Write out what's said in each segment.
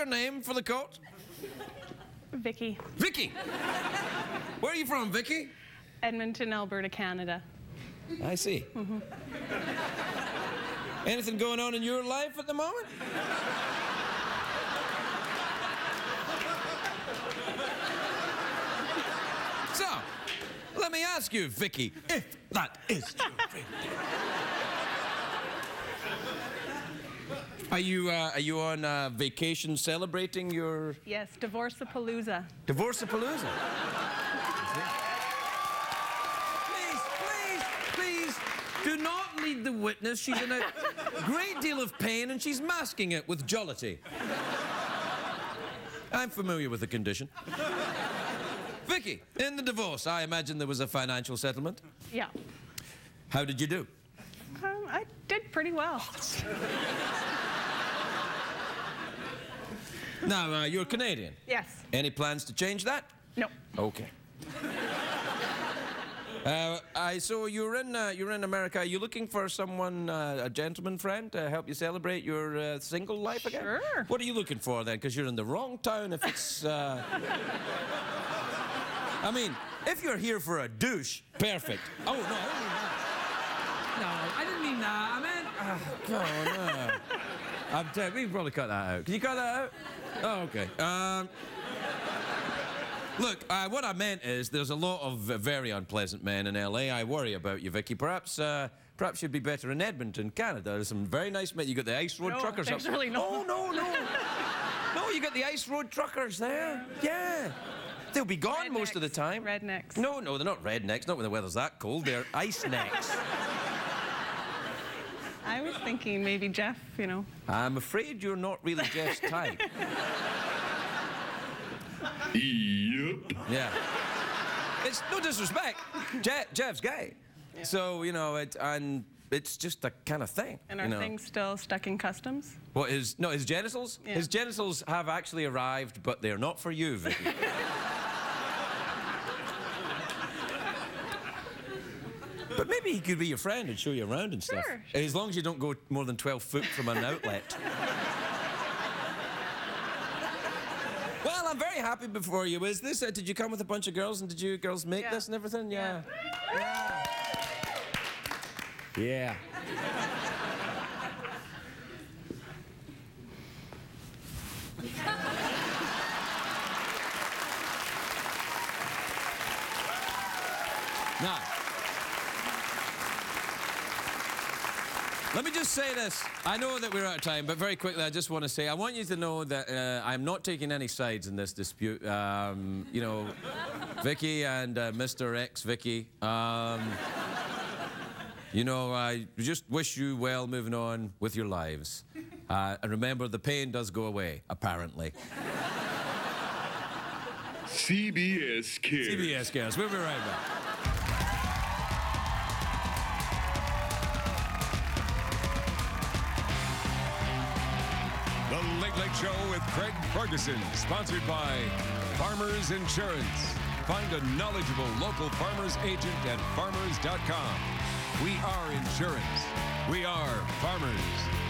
your name for the coat? Vicky, Vicky. Where are you from, Vicky? Edmonton, Alberta, Canada. I see. Mm-hmm. Anything going on in your life at the moment? so, let me ask you, Vicky, if that is true. Are you uh, are you on uh, vacation celebrating your Yes, Divorce-a-palooza. Divorce-a-palooza. please, please, please, do not lead the witness. She's in a great deal of pain and she's masking it with jollity. I'm familiar with the condition. Vicky, in the divorce, I imagine there was a financial settlement. Yeah. How did you do? Um, I did pretty well. Now, uh, you're Canadian. Yes. Any plans to change that? No. Okay. Uh, I saw you're in uh, you're in America. Are you looking for someone, uh, a gentleman friend, to help you celebrate your uh, single life again? Sure. What are you looking for then? Because you're in the wrong town. If it's, uh... I mean, if you're here for a douche, perfect. Oh no, I didn't mean that. No, I didn't mean that. I meant. Oh, God, no. I'm t- we can probably cut that out. Can you cut that out? Oh, okay. Um, Look, uh, what I meant is there's a lot of uh, very unpleasant men in LA. I worry about you, Vicky. Perhaps, uh, perhaps you'd be better in Edmonton, Canada. There's some very nice men. You got the Ice Road No, truckers up. really no- Oh no, no, no! You got the Ice Road truckers there. Yeah, they'll be gone most of the Rednecks. time. Rednecks. No, no, they're not rednecks. Not when the weather's that cold. They're ice necks. I was thinking maybe Jeff, you know. I'm afraid you're not really Jeff's type. Yep. Yeah. It's no disrespect. Je- Jeff's gay. So, you know, it, and it's just a kind of thing. And you know. things still stuck in customs? What, his, no, his genitals? Yeah. His genitals have actually arrived, but they're not for you, Vicky. but maybe he could be your friend and show you around and stuff. Sure. As long as you don't go more than 12 foot from an outlet. well, I'm very happy before you. Is this, uh, did you come with a bunch of girls and did you girls make Yeah. this and everything? Yeah. Yeah. Yeah. Now, let me just say this. I know that we're out of time, but very quickly, I just want to say I want you to know that uh, I'm not taking any sides in this dispute. Um, you know, Vicky and uh, Mr. X Vicky. Um, you know, I just wish you well moving on with your lives. Uh, and remember, the pain does go away, apparently. CBS Kids. CBS Cares. We'll be right back. Show with Craig Ferguson, sponsored by Farmers Insurance. Find a knowledgeable local farmers agent at farmers.com. We are insurance. We are farmers.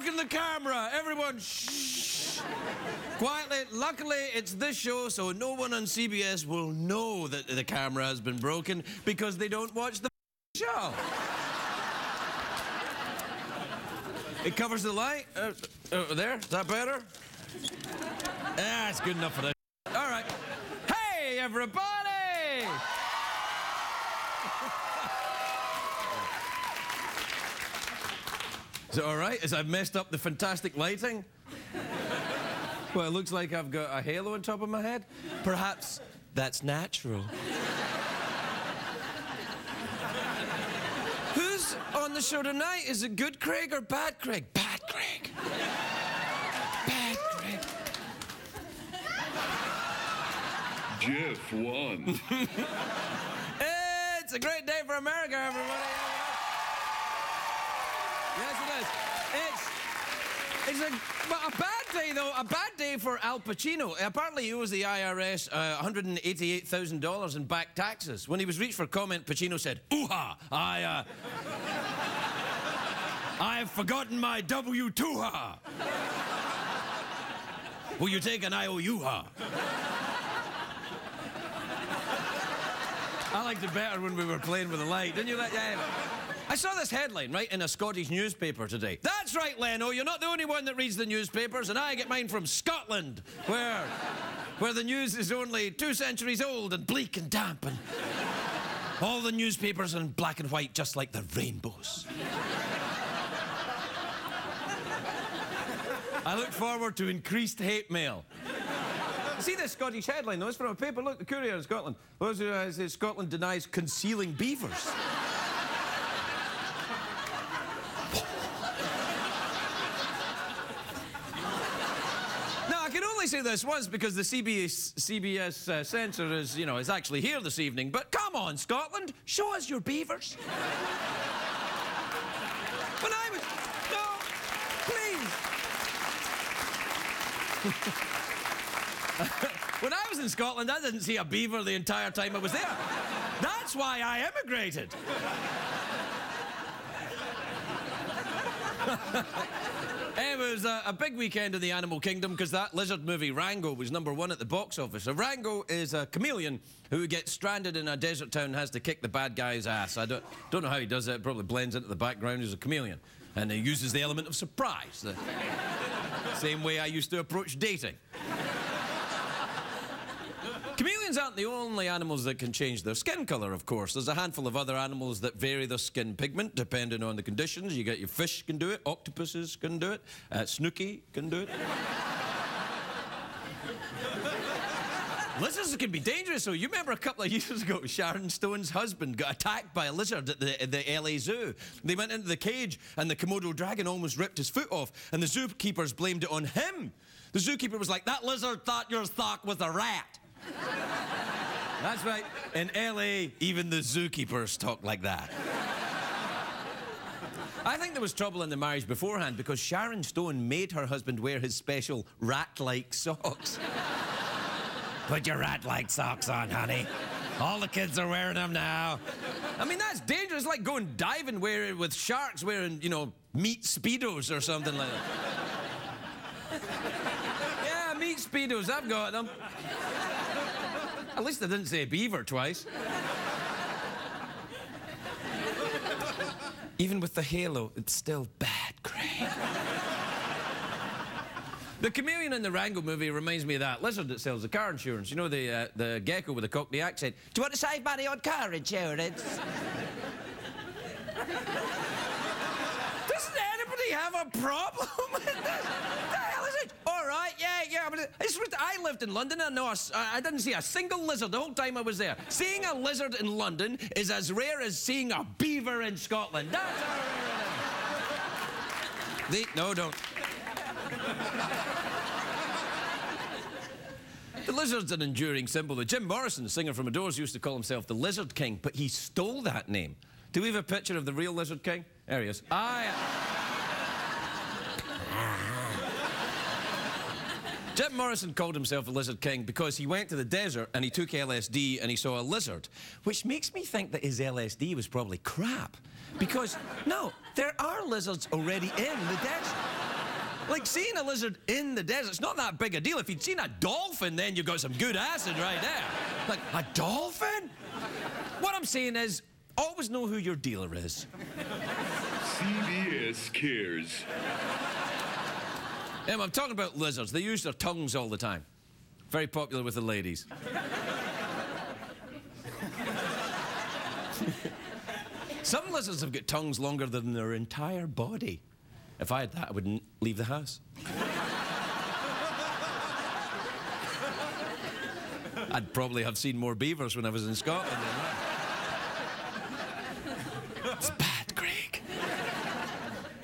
Broken the camera. Everyone, shh. Quietly. Luckily, it's this show, so no one on CBS will know that the camera has been broken because they don't watch the show. It covers the light. Uh, uh, there. Is that better? Ah, it's good enough for this. All right. Hey, everybody! Is it all right? Is I've messed up the fantastic lighting? Well, it looks like I've got a halo on top of my head. Perhaps that's natural. Who's on the show tonight? Is it good Craig or bad Craig? Bad Craig. Bad Craig. Jeff won. It's a great day for America, everybody. Yes, it is. It's it's a, but a bad day though. A bad day for Al Pacino. Apparently, he owes the IRS uh, $188,000 in back taxes. When he was reached for comment, Pacino said, "Ooh-ha! I uh, I have forgotten my W-2-ha. Will you take an IOU-ha?" I liked it better when we were playing with the light, didn't you? Yeah. I saw this headline, right, in a Scottish newspaper today. That's right, Leno, you're not the only one that reads the newspapers, and I get mine from Scotland, where, where the news is only two centuries old and bleak and damp, and all the newspapers are in black and white, just like the rainbows. I look forward to increased hate mail. See this Scottish headline, though? It's from a paper. Look, the Courier in Scotland. Those who say Scotland denies concealing beavers. now, I can only say this once because the CBS, CBS uh, censor is, you know, is actually here this evening. But come on, Scotland, show us your beavers. when I was, no, please. When I was in Scotland, I didn't see a beaver the entire time I was there. That's why I emigrated. it was a, a big weekend in the animal kingdom because that lizard movie Rango was number one at the box office. So Rango is a chameleon who gets stranded in a desert town and has to kick the bad guy's ass. I don't, don't know how he does it. It probably blends into the background. as a chameleon. And he uses the element of surprise. The same way I used to approach dating. Chameleons aren't the only animals that can change their skin color, of course. There's a handful of other animals that vary their skin pigment depending on the conditions. You get your fish can do it, octopuses can do it, uh, Snooki can do it. Lizards can be dangerous. So you remember a couple of years ago, Sharon Stone's husband got attacked by a lizard at the, at the LA Zoo. They went into the cage, and the Komodo dragon almost ripped his foot off, and the zookeepers blamed it on him. The zookeeper was like, "That lizard thought your sock was a rat." That's right. In LA, even the zookeepers talk like that. I think there was trouble in the marriage beforehand because Sharon Stone made her husband wear his special rat like socks. Put your rat like socks on, honey. All the kids are wearing them now. I mean, that's dangerous. like going diving wearing, with sharks wearing, you know, meat Speedos or something like that. Speedos. I've got them. At least I didn't say beaver twice. Even with the halo, it's still bad, Craig. The chameleon in the Rango movie reminds me of that lizard that sells the car insurance. You know, the, uh, the gecko with the Cockney accent. Do you want to save money on car insurance? Doesn't anybody have a problem with this? the hell is it? All yeah. But it's I lived in London. and no, I, I didn't see a single lizard the whole time I was there. Seeing a lizard in London is as rare as seeing a beaver in Scotland. That's how rare it is. No, don't. The lizard's an enduring symbol. The Jim Morrison, singer from the Doors, used to call himself the Lizard King, but he stole that name. Do we have a picture of the real Lizard King? There he is. I. Jim Morrison called himself a Lizard King because he went to the desert and he took LSD and he saw a lizard, which makes me think that his LSD was probably crap. Because, no, there are lizards already in the desert. Like seeing a lizard in the desert, it's not that big a deal. If you'd seen a dolphin, then you've got some good acid right there. Like, a dolphin? What I'm saying is, always know who your dealer is. CBS cares. I'm talking about lizards. They use their tongues all the time. Very popular with the ladies. Some lizards have got tongues longer than their entire body. If I had that, I wouldn't leave the house. I'd probably have seen more beavers when I was in Scotland. than that. it's bad, Craig.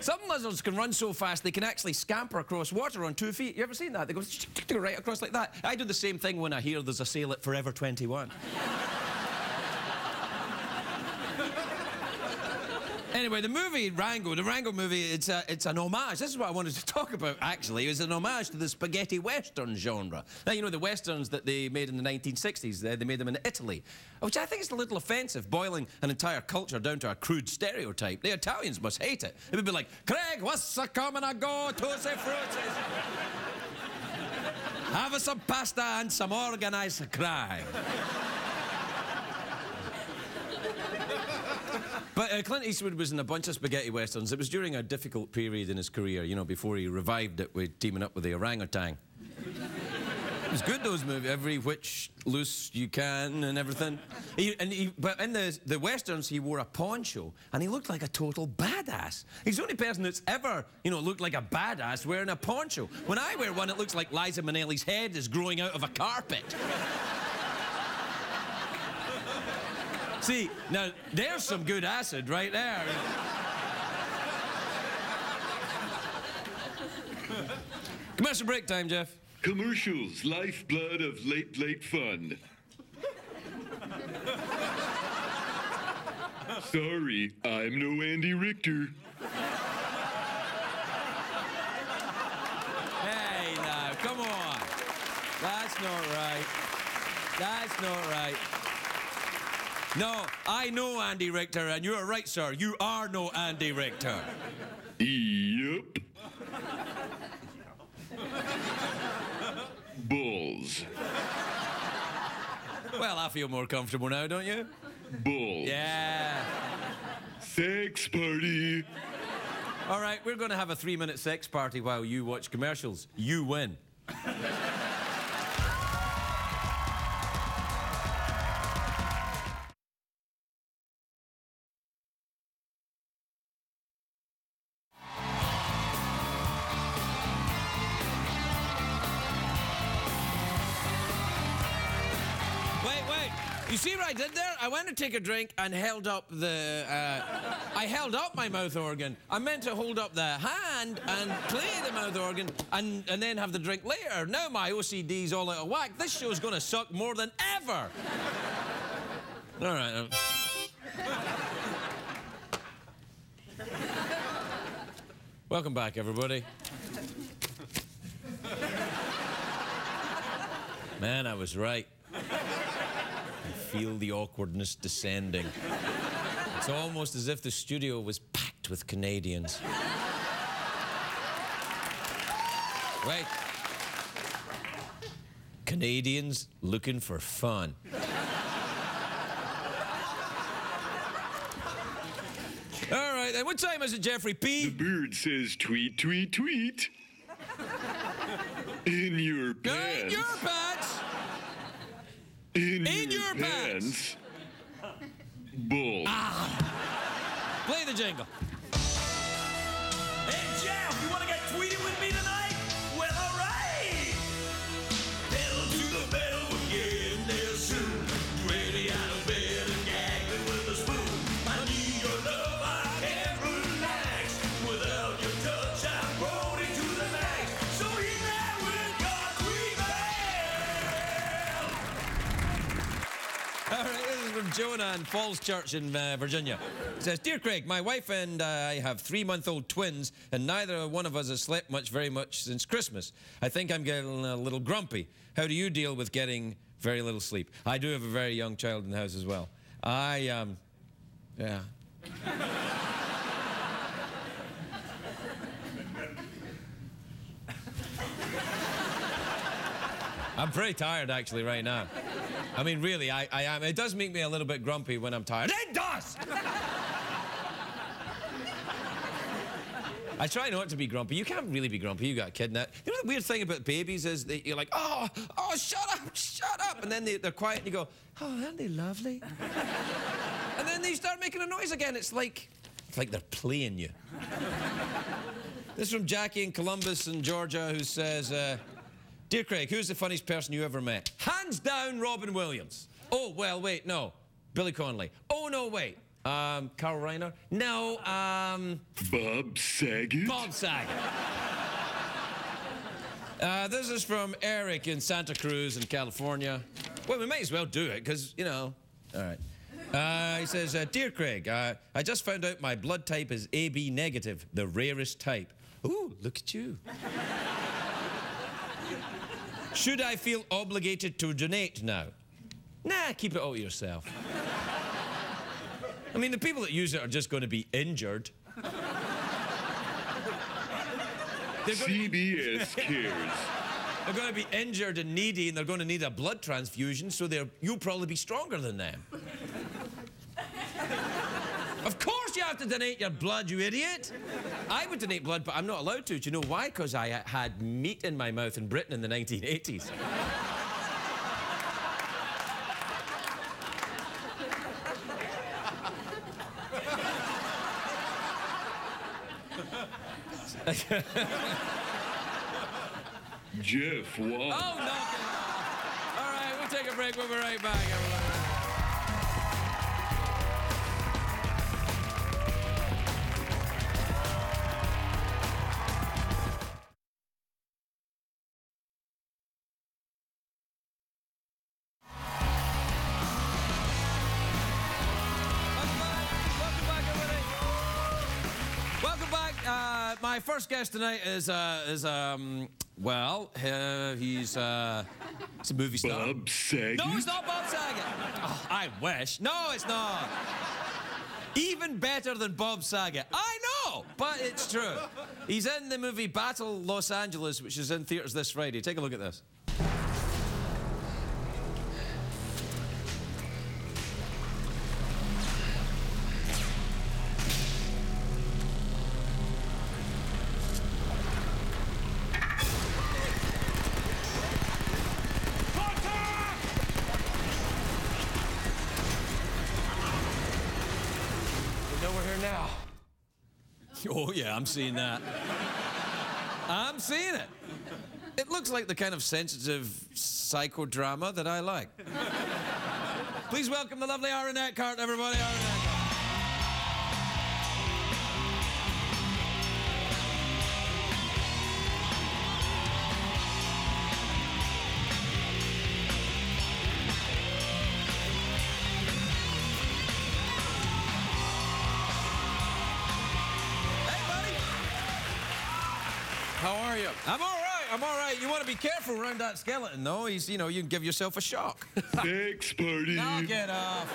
Some lizards can run so fast they can actually scamper across water on two feet. You ever seen that? They go right across like that. I do the same thing when I hear there's a sale at Forever 21. Anyway, the movie Rango, the Rango movie, it's, a, it's an homage. This is what I wanted to talk about, actually. It was an homage to the spaghetti western genre. Now, you know, the westerns that they made in the 1960s, they, they made them in Italy, which I think is a little offensive, boiling an entire culture down to a crude stereotype. The Italians must hate it. It would be like, Craig, what's a coming a go, tutti frutti? Have us some pasta and some organized crime. But uh, Clint Eastwood was in a bunch of spaghetti westerns. It was during a difficult period in his career, you know, before he revived it with teaming up with the orangutan. It was good, those movies. Every which loose you can and everything. He, and he, but in the, the westerns, he wore a poncho and he looked like a total badass. He's the only person that's ever, you know, looked like a badass wearing a poncho. When I wear one, it looks like Liza Minnelli's head is growing out of a carpet. See, now there's some good acid right there. Commercial break time, Jeff. Commercials, lifeblood of late, late fun. Sorry, I'm no Andy Richter. Hey, now, come on. That's not right. That's not right. No, I know Andy Richter, and you're right, sir. You are no Andy Richter. Yep. Bulls. Well, I feel more comfortable now, don't you? Bulls. Yeah. Sex party. All right, we're going to have a three minute sex party while you watch commercials. You win. Take a drink and held up the. Uh, I held up my mouth organ. I meant to hold up the hand and play the mouth organ and, and then have the drink later. Now my OCD's all out of whack. This show's gonna suck more than ever. All right. um. Welcome back, everybody. Man, I was right. Feel the awkwardness descending. It's almost as if the studio was packed with Canadians. Wait. Canadians looking for fun. All right, then. What time is it, Jeffrey The bird says tweet, tweet, tweet. In your In your pants. In, in your pants. Bull. Ah. Play the jingle. Hey Jeff, you wanna get tweeted with me tonight? In Falls Church in uh, Virginia. It says, Dear Craig, my wife and I have three month old twins, and neither one of us has slept much, very much since Christmas. I think I'm getting a little grumpy. How do you deal with getting very little sleep? I do have a very young child in the house as well. I, um, yeah. I'm pretty tired actually right now. I mean, really, I, I am. It does make me a little bit grumpy when I'm tired. It does! I try not to be grumpy. You can't really be grumpy. You got a kid now. You know the weird thing about babies is that you're like, oh, oh, shut up, shut up. And then they, they're quiet and you go, oh, aren't they lovely? and then they start making a noise again. It's like, it's like they're playing you. this is from Jackie in Columbus in Georgia who says, uh, Dear Craig, who's the funniest person you ever met? Hands down, Robin Williams. Oh, well, wait, no. Billy Connolly. Oh, no, wait. Um, Carl Reiner? No, um, Bob Saget? Bob Saget. Uh, this is from Eric in Santa Cruz in California. Well, we might as well do it because, you know. All right. Uh, he says, uh, Dear Craig, uh, I just found out my blood type is AB negative, the rarest type. Ooh, look at you. Should I feel obligated to donate now? Nah, keep it all to yourself. I mean, the people that use it are just going to be injured. CBS cares. They're going to be injured and needy, and they're going to need a blood transfusion, so you'll probably be stronger than them. Of course, you have to donate your blood, you idiot. I would donate blood, but I'm not allowed to. Do you know why? Because I had meat in my mouth in Britain in the 1980s. Jeff Wall. Oh, off. All right, we'll take a break. We'll be right back, everybody. First guest tonight is uh, is um well uh, he's uh he's a movie star. Bob Saget? No, it's not Bob Saget. Oh, I wish. No, it's not. Even better than Bob Saget. I know, but it's true. He's in the movie Battle Los Angeles, which is in theaters this Friday. Take a look at this. Oh, yeah, I'm seeing that. I'm seeing it. It looks like the kind of sensitive psychodrama that I like. Please welcome the lovely Aaron Eckhart, everybody. Aaron to be careful around that skeleton, though. He's, you know, you can give yourself a shock. Thanks, party. Knock it off.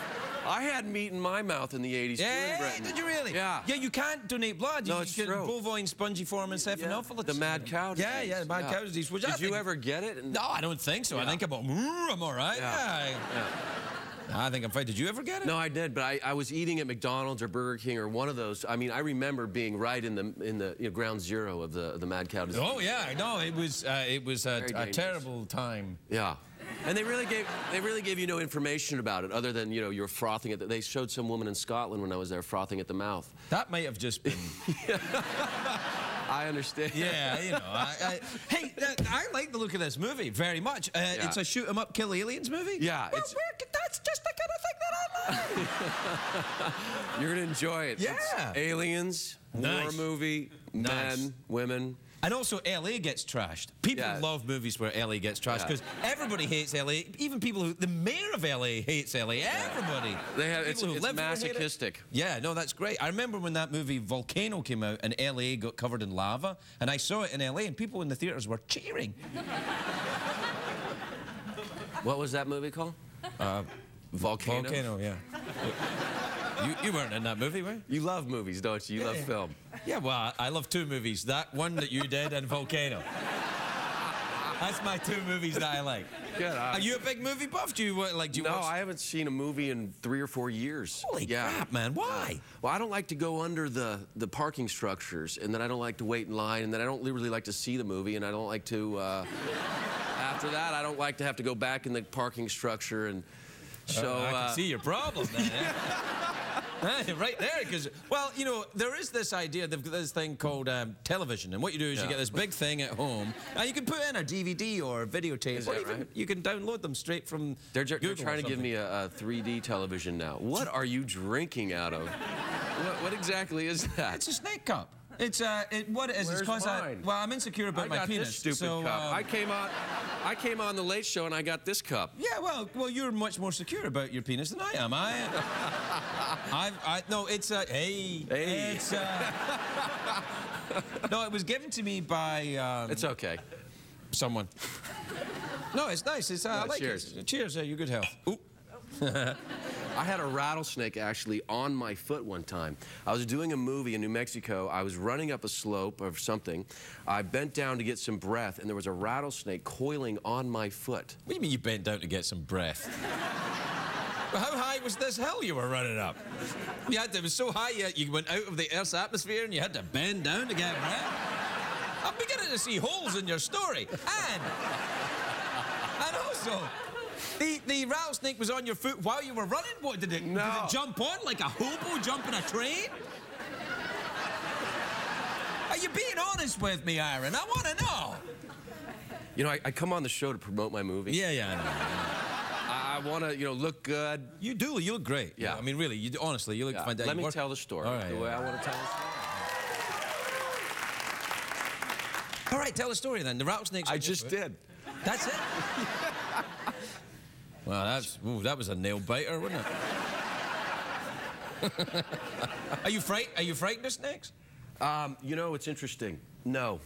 I had meat in my mouth in the 80s too Yeah, Britain. did you really? Yeah. Yeah, you can't donate blood. No, you it's get true. bovine spongiform encephalophilus. The mad cow Yeah, disease. yeah, the mad Yeah. cow disease. Which I Did you think- ever get it? No, I don't think so. I Yeah. think about, "Mm, I'm all right. Yeah. Yeah. I think I'm fine. Did you ever get it? No, I did, but I, I was eating at McDonald's or Burger King or one of those. I mean, I remember being right in the in the you know, ground zero of the the mad cow disease. Oh yeah, no, it was uh, it was a, a terrible time. Yeah. And they really gave they really gave you no information about it other than you know you were frothing at the, they showed some woman in Scotland when I was there frothing at the mouth. That might have just been. I understand. Yeah, you know. I, I, hey, I like the look of this movie very much. Uh, Yeah. It's a shoot 'em up, kill aliens movie. Yeah, well, it's- we're- that's just the kind of thing that I like. You're gonna enjoy it. It's Yeah. aliens, war Nice. movie, Nice. men, women. And also, LA gets trashed. People Yeah. love movies where LA gets trashed Yeah. because everybody hates LA. Even people who, the mayor of LA hates LA. Everybody. They have it's, People who it's live here hate it. masochistic. Yeah, no, that's great. I remember when that movie Volcano came out and LA got covered in lava, and I saw it in LA, and people in the theaters were cheering. What was that movie called? Uh, Volcano. Volcano, yeah. You, you weren't in that movie, were you? You love movies, don't you? You love yeah. film. Yeah, well, I, I love two movies. That one that you did and Volcano. That's my two movies that I like. Good. Are you a big movie buff? Do you uh, like? Do you No, watch? I haven't seen a movie in three or four years. Holy yeah. crap, man! Why? Well, I don't like to go under the, the parking structures, and then I don't like to wait in line, and then I don't really like to see the movie, and I don't like to. Uh, after that, I don't like to have to go back in the parking structure, and so. I can uh, see your problem then. eh? Right there, because well, you know, there is this idea. They've got this thing called um, television, and what you do is you get this big thing at home, and you can put in a DVD or a videotape, or even right? you can download them straight from. They're, they're trying to give me a, a 3D television now. What are you drinking out of? what, what exactly is that? It's a snake cup. It's uh, it, what it is. Where's it's cause I, mine? well, I'm insecure about I my got penis. this stupid so, cup. um, I came on, I came on the Late Show and I got this cup. Yeah, well, well, you're much more secure about your penis than I am. I, I've, I, no, it's uh, hey, Hey. it's uh, no, it was given to me by um, It's okay. someone. No, it's nice. It's uh, I like cheers. it. Cheers. Uh, your good health. Ooh. I had a rattlesnake actually on my foot one time. I was doing a movie in New Mexico. I was running up a slope or something. I bent down to get some breath, and there was a rattlesnake coiling on my foot. What do you mean you bent down to get some breath? How high was this hill you were running up? You had to, it was so high you, you went out of the Earth's atmosphere and you had to bend down to get breath. I'm beginning to see holes in your story. And, and also, the, the rattlesnake was on your foot while you were running? What, did it, No. did it jump on like a hobo jumping a train? Are you being honest with me, Aaron? I want to know. You know, I, I come on the show to promote my movie. Yeah, yeah, I know. I, I want to, you know, look good. You do. You look great. Yeah. I mean, really. You honestly, you look Yeah. fantastic. Let me work- tell the story All right. the yeah. way I want to tell the story. All right. Tell the story then. The rattlesnakes. I just did. That's it. well, that's ooh, that was a nail biter, wasn't it? are you fright? Are you frightened of snakes? Um, you know, it's interesting. No.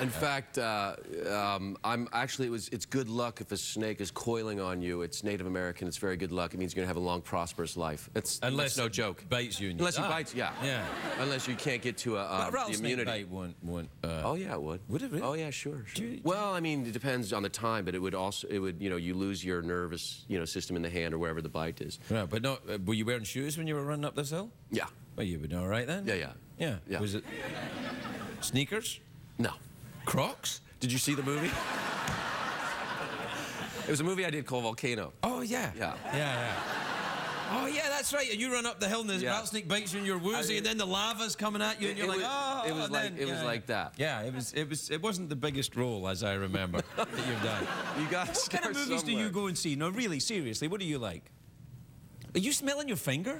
In fact, uh, um, I'm actually it was it's good luck if a snake is coiling on you. It's Native American. It's very good luck. It means you're gonna have a long, prosperous life. It's Unless no joke. bites you Unless he die. bites, yeah. Yeah. Unless you can't get to a, But uh, a the immunity. bite won't. won't uh, Oh yeah, it would. Would it really? Oh yeah, sure. sure. you- well, I mean, it depends on the time, but it would also it would you know you lose your nervous you know system in the hand or wherever the bite is. Right, but no. Uh, were you wearing shoes when you were running up this hill? Yeah. Well, you would know, right then. Yeah, yeah. Yeah. Yeah. Was it sneakers? No. Crocs? Did you see the movie? it was a movie I did called Volcano. Oh yeah. Yeah. Yeah, yeah. Oh yeah, that's right. You run up the hill and the Yeah. rattlesnake bites you and you're woozy, I- and then the lava's coming at you, and you're it like, was- oh. it was like- then- it was like that. Yeah, it was. It was. It wasn't the biggest role as I remember that you've done. You got What kind of movies do you go and see? No, really, seriously, what do you like? Are you smelling your finger?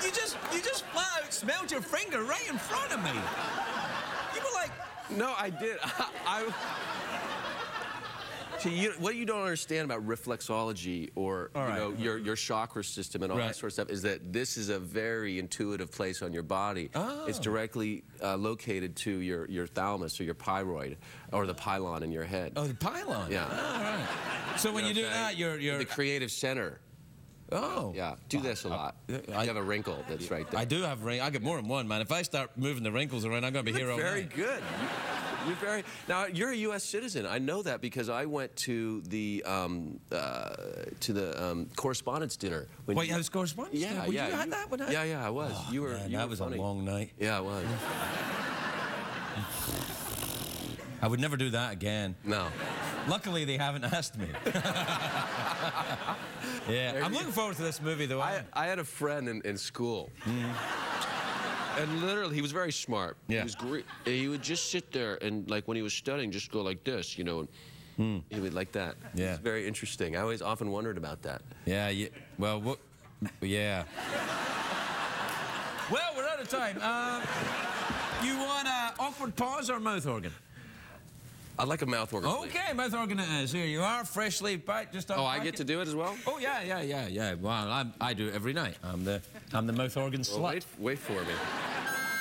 Dude, you, you just flat out smelled your finger right in front of me. You were like, No, I did. I. See, you, what you don't understand about reflexology or All you know your your chakra system and all Right. that sort of stuff is that this is a very intuitive place on your body. It's Oh. directly uh, located to your your thalamus or your pyroid or the pylon in your head. oh, the pylon. Yeah. All right. So when you, know do that, you're you're the creative center. Oh Yeah, do this a lot. I- you have a wrinkle that's right there. I do have ring. I got more than one, man. If I start moving the wrinkles around, I'm gonna be here all very night. good. You- You're very now. You're a U.S. citizen. I know that because I went to the um, uh, to the um, correspondence dinner. When White you- House correspondence? Yeah, Well, yeah. You had that one? huh? Yeah, yeah. I was. Oh, you were. man, you that were was funny. a long night. Yeah, it was. I would never do that again. No. Luckily, they haven't asked me. yeah, I'm looking forward to this movie, though. I, I had a friend in, in school. And literally, he was very smart. Yeah. He was great. He would just sit there and, like, when he was studying, just go like this, you know. And He would like that. Yeah. It's very interesting. I always often wondered about that. yeah, yeah. Well, what? Yeah. well, we're out of time. Um, you want uh, awkward pause or mouth organ? I like a mouth organ. please. Okay, mouth organ it is. Here you are, freshly back. Just Oh, I get to do it as well? Oh yeah, yeah, yeah, yeah. Well, I'm, I do it every night. I'm the I'm the mouth organ Well, slut. wait, wait for me.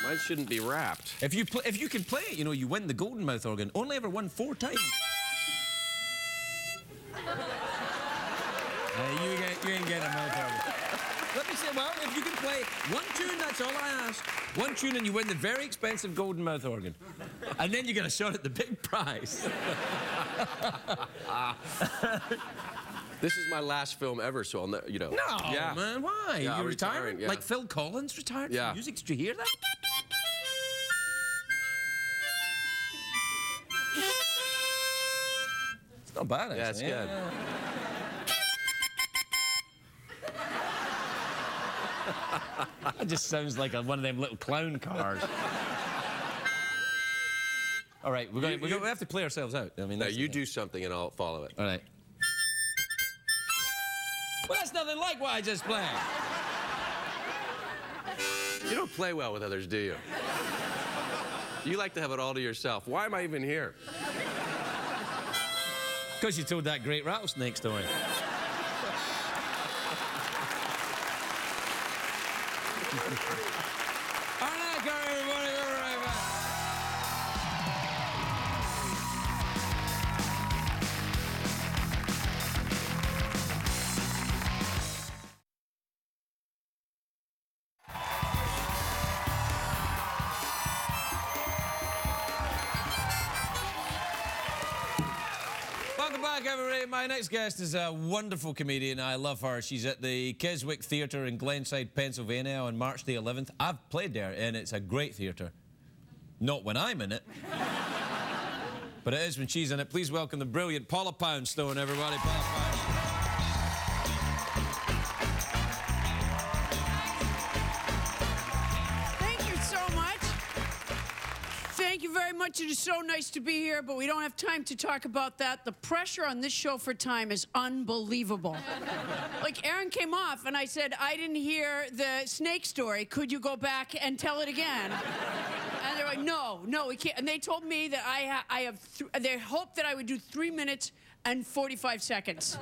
Mine shouldn't be wrapped. If you pl- if you can play it, you know you win the golden mouth organ. Only ever won four times. Uh, you, get, you ain't getting a mouth organ. Let me say, well, if you can play one tune, that's all I ask. One tune and you win the very expensive golden mouth organ. And then you get a shot at the big prize. This is my last film ever, so I'll, ne- you know. No, yeah. man, why? Yeah, You're retiring? retiring, yeah. Like Phil Collins retired Yeah. from music? Did you hear that? It's not bad, actually. Yeah, it's good. It just sounds like a, one of them little clown cars. All right, we're you- gonna, we have to play ourselves out. I mean, No, you do something and I'll follow it. All right. Well, that's nothing like what I just played. You don't play well with others, do you? You like to have it all to yourself. Why am I even here? Because you told that great rattlesnake story. Thank you. Back, everybody. My next guest is a wonderful comedian. I love her. She's at the Keswick Theatre in Glenside, Pennsylvania on March the 11th. I've played there, and it's a great theatre. Not when I'm in it, but it is when she's in it. Please welcome the brilliant Paula Poundstone, everybody. Paula much. It is so nice to be here, but we don't have time to talk about that. The pressure on this show for time is unbelievable. like, Aaron came off, and I said, I didn't hear the snake story. Could you go back and tell it again? And they're like, no, no, we can't. And they told me that I, ha- I have, th- they hoped that I would do three minutes and 45 seconds.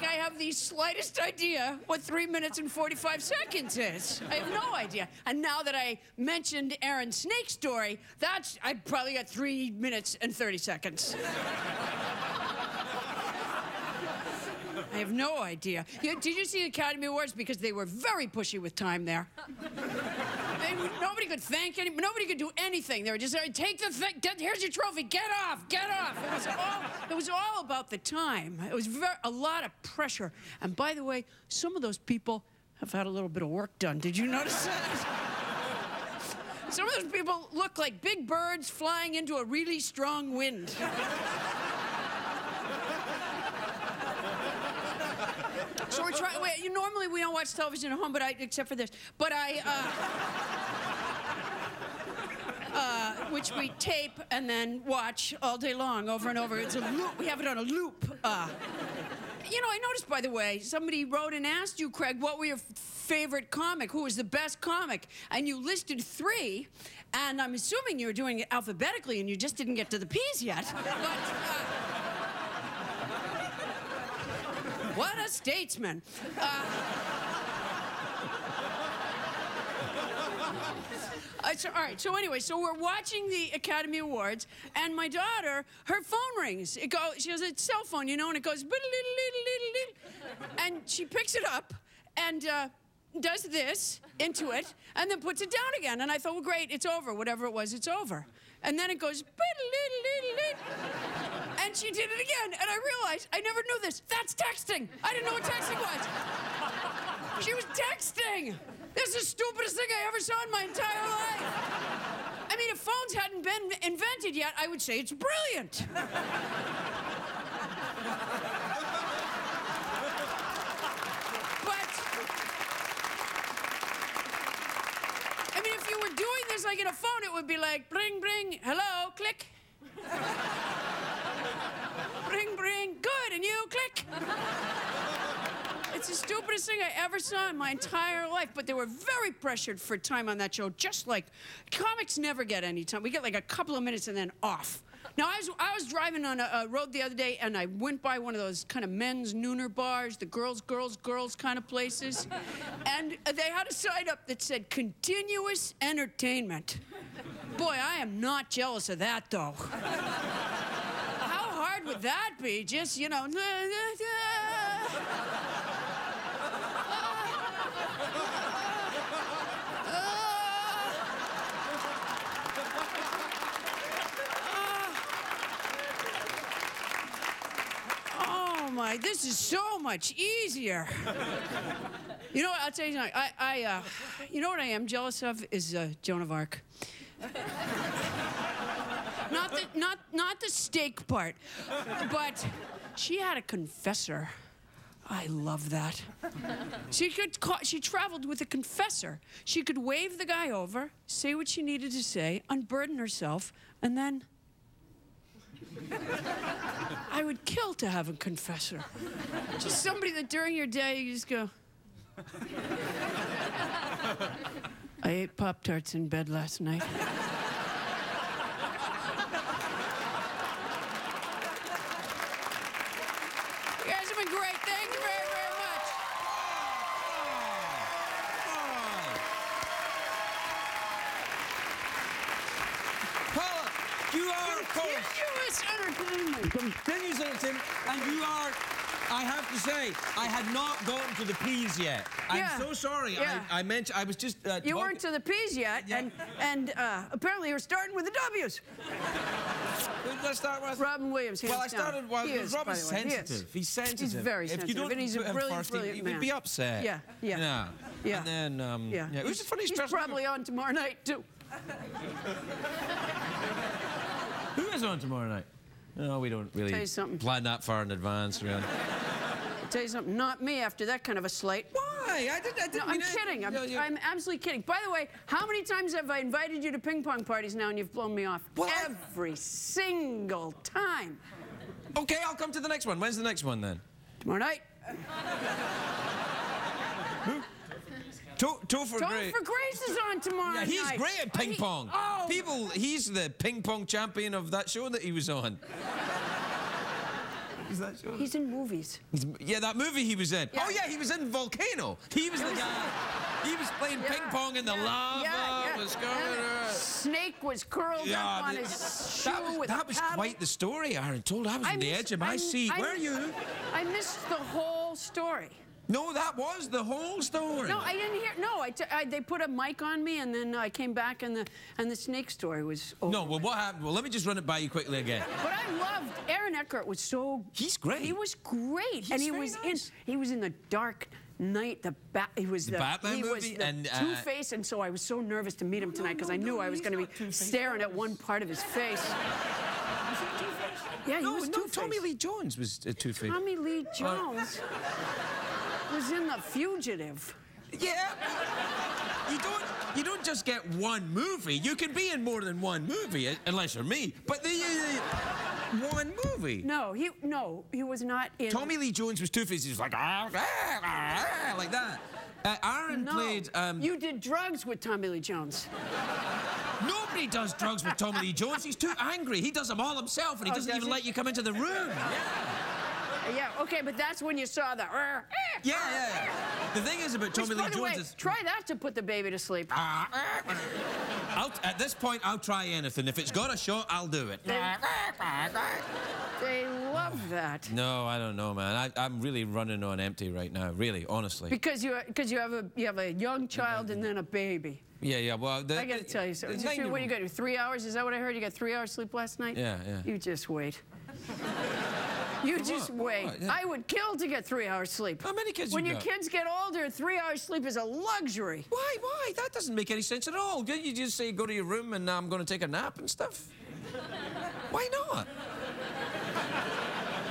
Like I have the slightest idea what three minutes and 45 seconds is. I have no idea. And now that I mentioned Aaron's snake story, that's, I probably got three minutes and 30 seconds. I have no idea. You- did you see the Academy Awards? Because they were very pushy with time there. They, nobody could thank any. Nobody could do anything. They were just like, take the thing. Here's your trophy. Get off. Get off. It was all. It was all about the time. It was very a lot of pressure. And by the way, some of those people have had a little bit of work done. Did you notice that? Some of those people look like big birds flying into a really strong wind. So we're trying. Wait, you normally we don't watch television at home, but I except for this. But I. Uh, uh, which we tape and then watch all day long, over and over. It's a loop. We have it on a loop. Uh, you know, I noticed, by the way, somebody wrote and asked you, Craig, what were your favorite comic? Who was the best comic? And you listed three, and I'm assuming you were doing it alphabetically, and you just didn't get to the P's yet. But. Uh, what a statesman. Uh, uh, so, all right, so anyway, so we're watching the Academy Awards, and my daughter, her phone rings. It goes, she has a cell phone, you know, and it goes, and she picks it up and uh, does this into it, and then puts it down again. And I thought, well, great, it's over. Whatever it was, it's over. And then it goes, and she did it again. And I realized I never knew this. That's texting. I didn't know what texting was. She was texting. This is the stupidest thing I ever saw in my entire life. I mean, if phones hadn't been invented yet, I would say it's brilliant. But I mean, if you were doing this like in a phone, it would be like bring, bring, hello, click. bring, bring, good, and you click. It's the stupidest thing I ever saw in my entire life, but they were very pressured for time on that show, just like comics never get any time. We get like a couple of minutes and then off. Now I was I was driving on a, a road the other day and I went by one of those kind of men's nooner bars, the girls, girls, girls kind of places, and they had a sign up that said continuous entertainment. Boy, I am not jealous of that though. How hard would that be? Just you know. Oh my, this is so much easier. You know what? I'll tell you something. I, I uh, you know what I am jealous of is uh, Joan of Arc. not the, not, not the steak part, but she had a confessor. I love that. She could call, she traveled with a confessor. She could wave the guy over, say what she needed to say, unburden herself, and then I would kill to have a confessor. Just somebody that during your day you just go. I ate Pop Tarts in bed last night. You guys have been great. Thank you very, very much. Paula, you are, of course, Continuous entertainment. Continuous entertainment, and you are. I have to say, I had not gotten to the P's yet. Yeah. I'm so sorry. Yeah. I, I mentioned I was just. Uh, You weren't to the P's yet, Yeah. and and uh, apparently you're starting with the W's. Who did I start with? Robin Williams. Well, I started. Well, He is, Robin's way. He He's sensitive. He's very if sensitive, you don't and he's a brilliant, first, brilliant he, would be upset. Yeah, yeah. Yeah. Yeah. And then, um, Yeah. yeah. Who's the funniest He's probably on tomorrow night too. Who is on tomorrow night? No, we don't really Tell you something. plan that far in advance, really. I'll tell you something. Not me after that kind of a slate. Why? I didn't. I No, didn't I'm it. kidding. I'm, You know, you- I'm absolutely kidding. By the way, how many times have I invited you to ping pong parties now and you've blown me off? Well, I- Every single time. Okay, I'll come to the next one. When's the next one then? Tomorrow night. To- Topher Don't Gray. for Grace is on tomorrow Yeah, he's night. great at ping He- pong. Oh, People, he's the ping pong champion of that show that he was on. Is that show? he's in movies. He's- yeah, that movie he was in. Oh, yeah. Oh yeah, he was in Volcano. He was the guy. He was playing ping pong in the yeah, lava. yeah, yeah, was going yeah. around. Snake was curled Yeah, up on the- his shoe that was, with that a was paddle. quite the story, Aaron told. I was I on the missed- edge of my I- seat. I Where are you? I missed the whole story. No, that was the whole story. No, I didn't hear. No, I t- I, they put a mic on me, and then I came back, and the and the snake story was over. No, well, what happened? Well, let me just run it by you quickly again. But I loved Aaron Eckhart. Was so He's great. He was great, He's and he very was nice. in. He was in the Dark Knight. The bat. He was the, Batman he was movie, the and, uh, Two Face, and so I was so nervous to meet him tonight because I knew I was going to be staring at one part of his face. Yeah, he No, was no, Two-Face. Tommy Lee Jones was uh, Two Face. Tommy Lee Jones was in The Fugitive. Yeah. You don't. You don't just get one movie. You can be in more than one movie, uh, unless you're me. But the uh, one movie. No, he no, he was not in. Tommy Lee Jones was Two Face. He was like ah, ah, ah, like that. Uh, Aaron no, played. Um, you did drugs with Tommy Lee Jones. Nobody does drugs with Tommy Lee Jones. He's too angry. He does them all himself, and he Oh, doesn't does even he? let you come into the room. Yeah. Yeah, okay, but that's when you saw the. Yeah, yeah. yeah. The thing is about Tommy Which, Lee by the Jones way, is. try that to put the baby to sleep. Ah. I'll, at this point, I'll try anything. If it's got a shot, I'll do it. They love that No, I don't know, man. I, I'm really running on empty right now. Really, honestly. because you because you have a you have a young child and then a baby. yeah, yeah. Well, the, I got to tell you something. Just, what you got? Three hours? Is that what I heard? You got three hours sleep last night? Yeah, yeah. You just wait. You just wait. What? Yeah. I would kill to get three hours sleep. How many kids When you your got? kids get older, three hours sleep is a luxury. Why? Why? That doesn't make any sense at all. Didn't you just say go to your room and uh, I'm going to take a nap and stuff? Why not?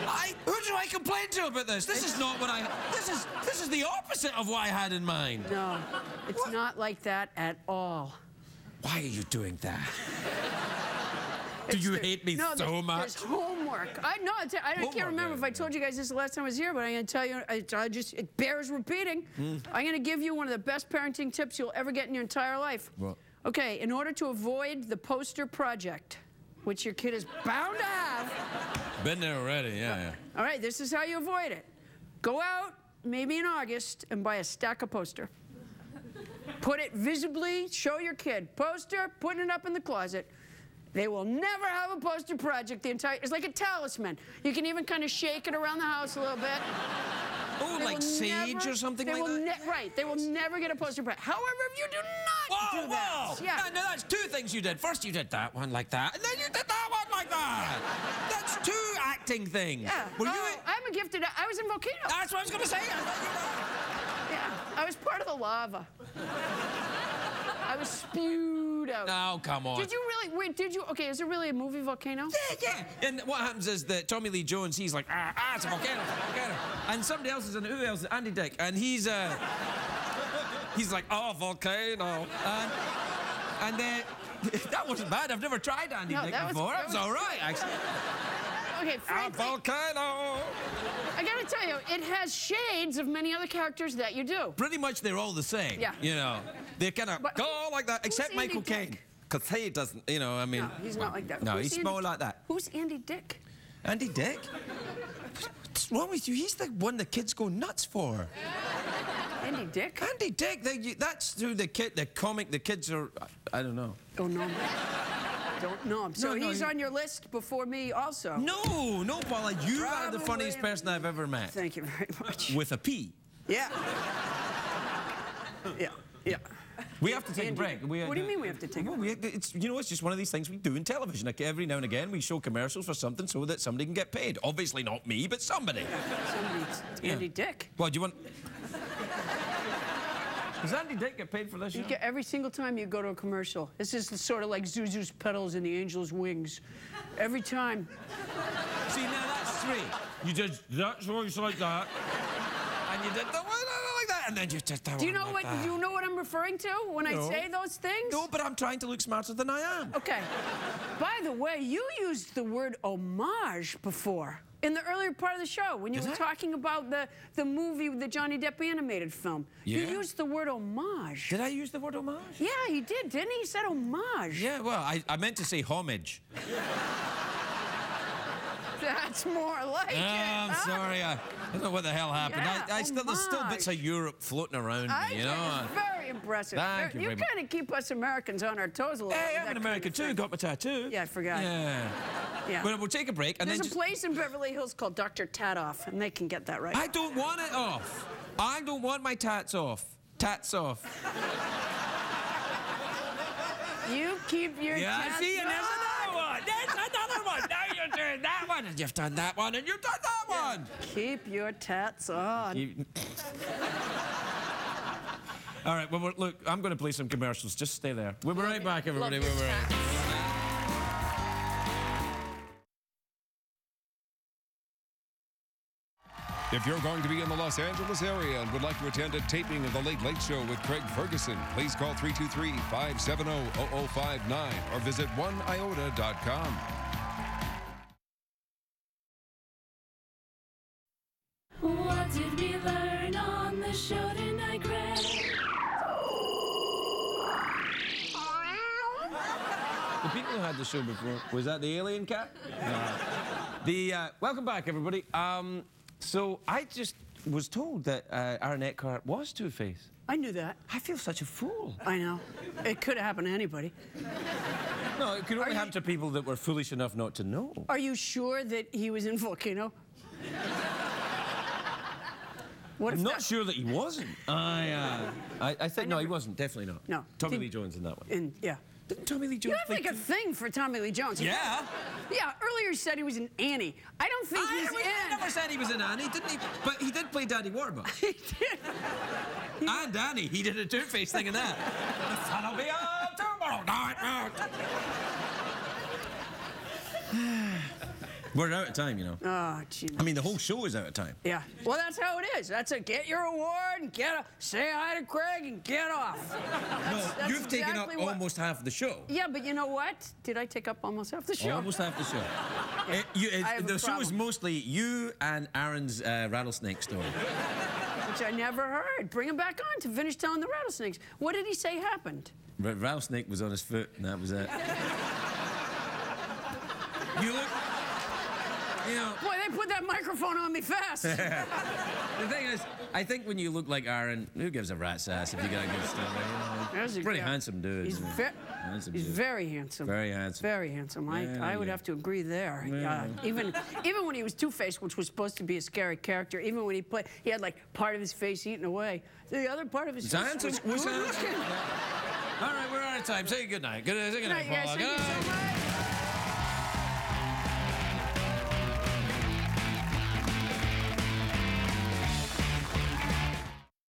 I, who do I complain to about this? This is not what I. This is this is the opposite of what I had in mind. No, it's not like that at all. Why are you doing that? Do you the- hate me no, so much? Homework. I know. I, I Homework, can't remember yeah, if I told you guys this the last time I was here, but I'm going to tell you. I, I just it bears repeating. Hmm. I'm going to give you one of the best parenting tips you'll ever get in your entire life. What? Okay. In order to avoid the poster project, which your kid is bound to have. Been there already, yeah, yeah. All right, this is how you avoid it. Go out, maybe in August, and buy a stack of poster. Put it visibly, show your kid. Poster, putting it up in the closet. They will never have a poster project the entire it's like a talisman. You can even kind of shake it around the house a little bit. Oh, They like sage never- or something they like will that? right, they will never get a poster project. However, if you do not Whoa, do that, whoa! yeah, No, no, that's two things you did. First, you did that one like that, and then you did that one like that. That's two acting things. yeah. Were oh, you? I'm a gifted. I was in Volcano. That's what I was going to say. I Yeah, I was part of the lava. I was spewed you Oh, come on. Did you really? Wait, did you? Okay, is it really a movie volcano? Yeah, yeah. And what happens is that Tommy Lee Jones, he's like, ah, ah it's a volcano, it's a volcano. And somebody else is in it. Who else? Andy Dick. And he's, uh, he's like, oh, volcano. And, and then, that wasn't bad. I've never tried Andy No, Dick that before. that That was was- all right, actually. Okay, A frankly, volcano. I gotta tell you, it has shades of many other characters that you do. Pretty much they're all the same. Yeah. You know, they kind of But go all like that, except Andy Michael? Caine. Because he doesn't, you know, I mean. No, he's not like that. No, Who's he's Andy- more like that. Who's Andy Dick? Andy Dick? What's wrong with you? He's the one the kids go nuts for. Andy Dick? Andy Dick, they, that's through the kid, the comic, the kids are, I, I don't know. Oh, don't know him. Don't know him. So No, no, he's he- on your list before me, also. No, no, Paula, you are the funniest person I've ever met. Thank you very much. With a P. Yeah. Yeah. Yeah. We have to take Andy- a break. We, what do you mean we have to take a well, we- it's, you know, it's just one of these things we do in television. Like every now and again, we show commercials for something so that somebody can get paid. Obviously not me, but somebody. Somebody's Andy Dick. Well, do you want... Does Andy Dick get paid for this? You show? get every single time you go to a commercial. This is sort of like Zuzu's petals and the angel's wings. Every time. See, now that's three. You did that voice like that, and you did the one like that, and then you did that Do you know like what that. do you know what I'm referring to when I say those things? No, but I'm trying to look smarter than I am. Okay. By the way, you used the word homage before in the earlier part of the show when you Did were I? talking about the, the movie, the Johnny Depp animated film. Yeah. You used the word homage. Did I use the word homage? Yeah, he did, didn't he? He said homage. Yeah, well, I, I meant to say homage. That's more like it. Ah, I'm huh? sorry. I, I don't know what the hell happened. Yeah, I, I still, there's still bits of. Europe floating around I me, you know? very impressive. Thank Very- you you kind of keep us Americans on our toes a little. Hey, I'm that in kind America too. Got my tattoo. Yeah, I forgot. Yeah. Yeah. Well, we'll take a break and There's then a place in Beverly Hills called Dr. Tattoff, and they can get that right. I don't want it off. I don't want my tats off. Tats off. You keep your Yeah, tats see, and there's on. another one. There's another one. Now you're doing that one, and you've done that one, and you've done that one. Keep your tats on. You- All right, well, we're- look, I'm going to play some commercials. Just stay there. We'll be right back, everybody. We'll be right tats. If you're going to be in the Los Angeles area and would like to attend a taping of The Late Late Show with Craig Ferguson, please call 323 570 0059 or visit oneiota.com. the show before, was that the alien cat? No. The, uh, welcome back, everybody. Um, so I just was told that uh, Aaron Eckhart was Two-Face. I knew that. I feel such a fool. I know. It could have happened to anybody. No, it could only you- happen to people that were foolish enough not to know. Are you sure that he was in Volcano? What I'm not that- sure that he wasn't. I, uh, I, I think, no, he wasn't. Definitely not. No. Tommy Did- Lee Jones in that one. In, yeah. Didn't Tommy Lee You Jones have play like a thing for Tommy Lee Jones. Yeah. Yeah, earlier he said he was an Annie. I don't think I, he's I in. never said he was an Annie, didn't he? But he did play Daddy Warbucks. He did. and Annie, he did a Two-Face thing in that. the sun'll be up tomorrow night. We're out of time, you know. Oh, gee. I mean, the whole show is out of time. Yeah. Well, that's how it is. That's a get your award and get a say hi to Craig and get off. No, that's you've taken up what- almost half the show. Yeah, but you know what? Did I take up almost half the show? Almost half the show. It- you- it- I have a the show is mostly you and Aaron's uh, rattlesnake story. Which I never heard. Bring him back on to finish telling the rattlesnakes. What did he say happened? R- rattlesnake was on his foot, and that was it. You look. You know, Boy, they put that microphone on me fast. the thing is, I think when you look like Aaron, who gives a rat's ass if you got a good story? Pretty guy. handsome dude. He's, ve- handsome he's dude. very handsome. Very handsome. Very handsome. I, Yeah, I would yeah. have to agree there. Yeah. Even even when he was Two Face, which was supposed to be a scary character, even when he played, he had like part of his face eaten away. The other part of his It's face was It's good looking. All right, we're out of time. Say good night. Good, say good Good night, night, guys.